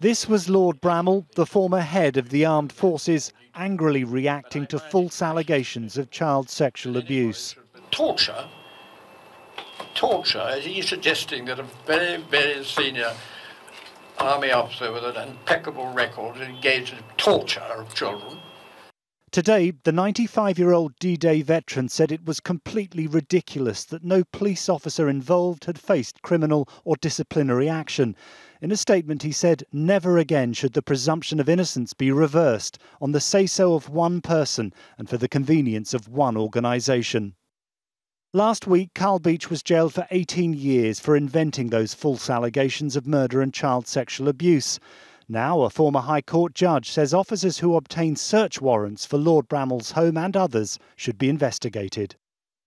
This was Lord Bramall, the former head of the armed forces, angrily reacting to false allegations of child sexual abuse. Torture? Torture? Is he suggesting that a very, very senior army officer with an impeccable record engaged in torture of children? Today, the 95 year old D Day veteran said it was completely ridiculous that no police officer involved had faced criminal or disciplinary action. In a statement, he said, Never again should the presumption of innocence be reversed on the say so of one person and for the convenience of one organisation. Last week, Carl Beech was jailed for 18 years for inventing those false allegations of murder and child sexual abuse. Now, a former High Court judge says officers who obtain search warrants for Lord Bramall's home and others should be investigated.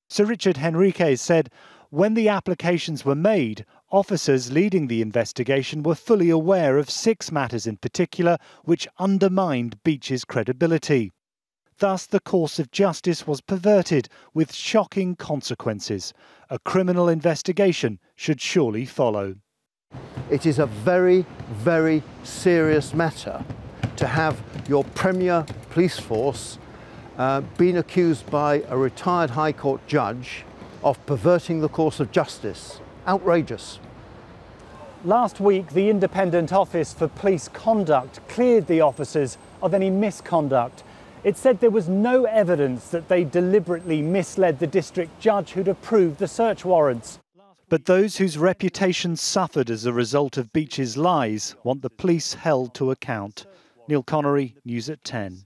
Sir Richard Henriques said, when the applications were made, officers leading the investigation were fully aware of six matters in particular which undermined Beech's credibility. Thus, the course of justice was perverted with shocking consequences. A criminal investigation should surely follow. It is a very, very serious matter to have your premier police force uh, being accused by a retired High Court judge of perverting the course of justice. Outrageous. Last week, the Independent Office for Police Conduct cleared the officers of any misconduct. It said there was no evidence that they deliberately misled the district judge who'd approved the search warrants. But those whose reputations suffered as a result of Beech's lies want the police held to account. Neil Connery, News at 10.